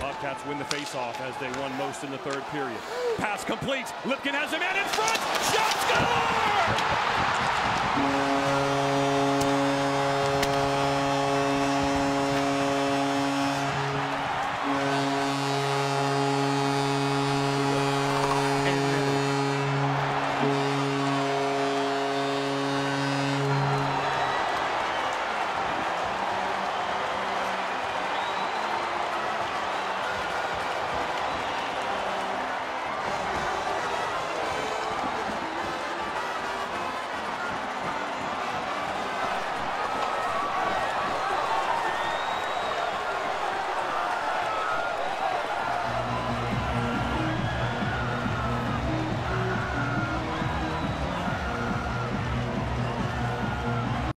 Bobcats win the faceoff as they won most in the third period. Pass complete. Lipkin has a man in front.